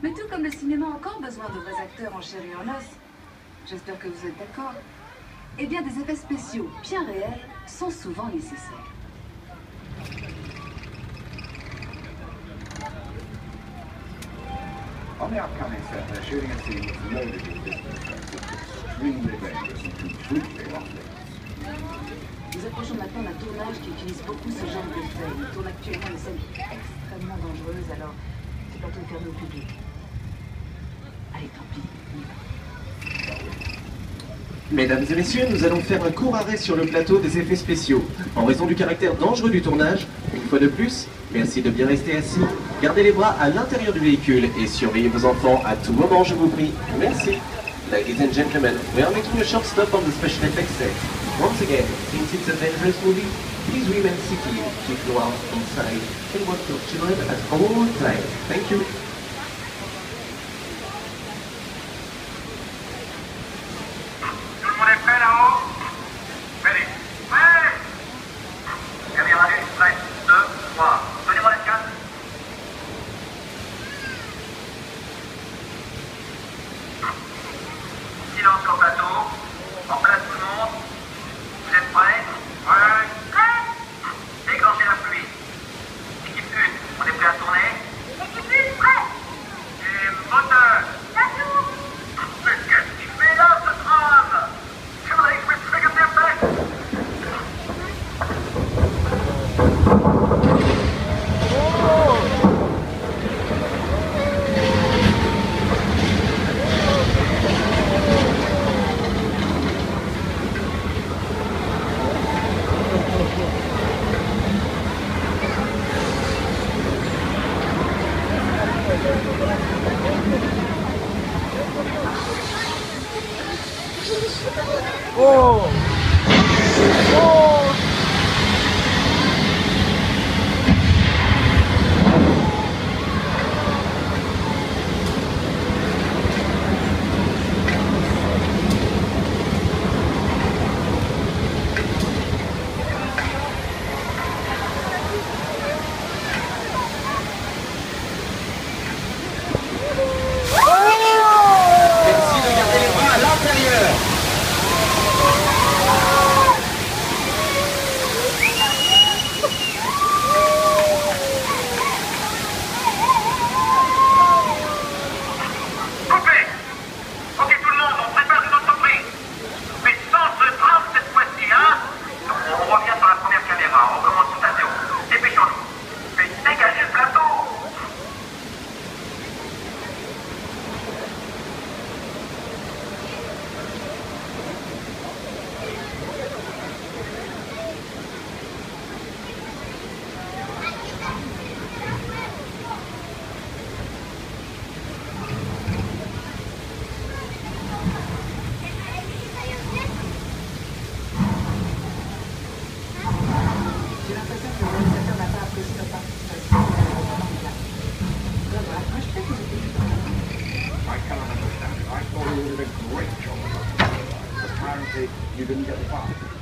Mais tout comme le cinéma a encore besoin de vrais acteurs en chair et en os, j'espère que vous êtes d'accord, eh bien des effets spéciaux bien réels sont souvent nécessaires. On the upcoming set, they're shooting a scene that's loaded with business effects. It's extremely dangerous and completely off limits. Nous approchons maintenant d'un tournage qui utilise beaucoup ce genre d'effets. Il tourne actuellement une scène extrêmement dangereuse, alors Allez, tant pis. Mesdames et messieurs, nous allons faire un court arrêt sur le plateau des effets spéciaux. En raison du caractère dangereux du tournage, une fois de plus, merci de bien rester assis, gardez les bras à l'intérieur du véhicule et surveillez vos enfants à tout moment, je vous prie. Merci. Ladies and gentlemen, we are making a short stop on the special effects set. Once again, since it's a dangerous movie, please remain seated, keep your arms inside, and your children at all times. Thank you. Monde 오. 오. I cannot understand it. I thought you did a great job. Apparently, you didn't get the part.